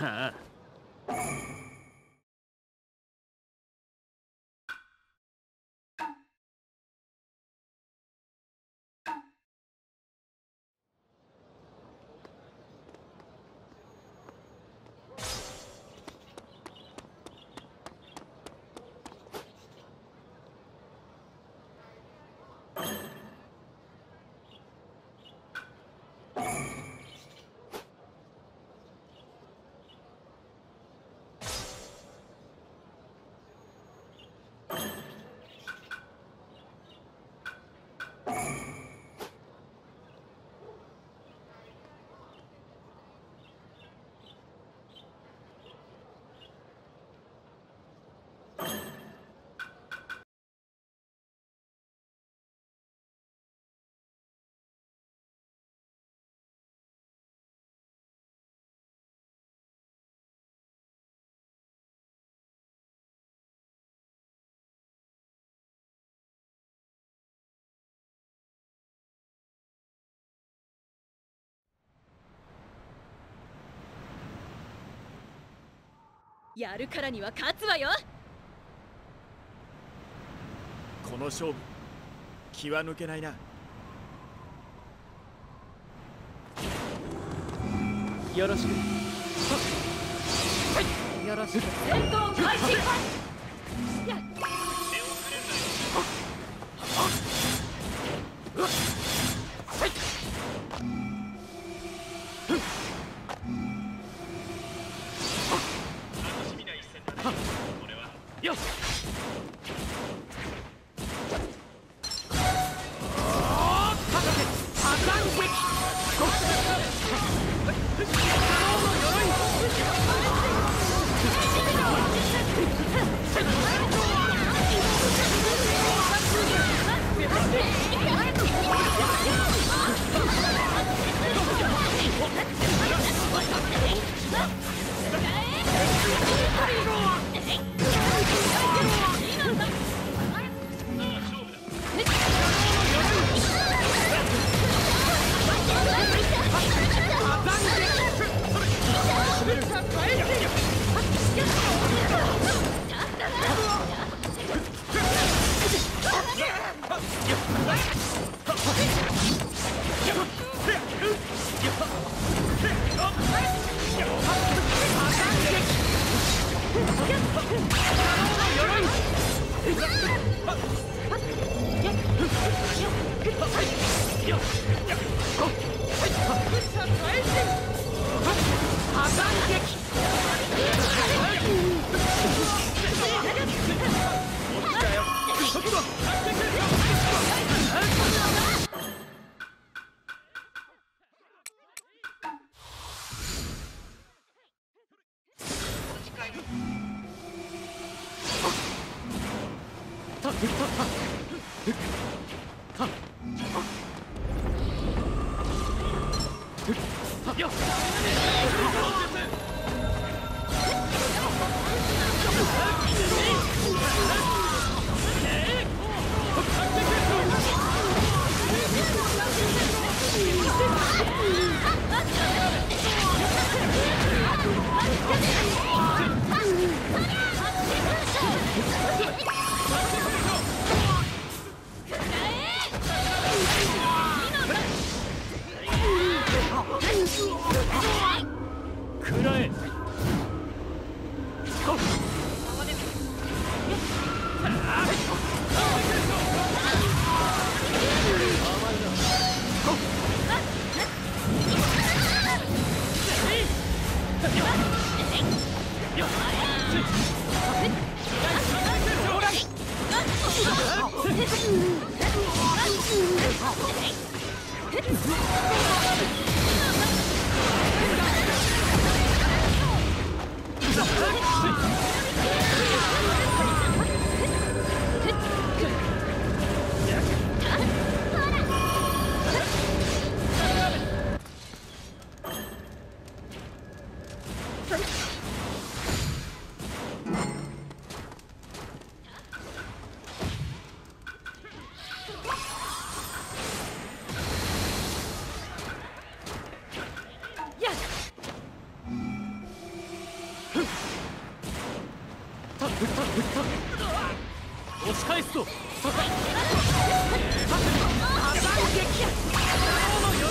Huh. やるからには勝つわよ。この勝負気は抜けないな。よろしく。よろしく。戦闘開始よ っ Hey! 押し返すぞいいいい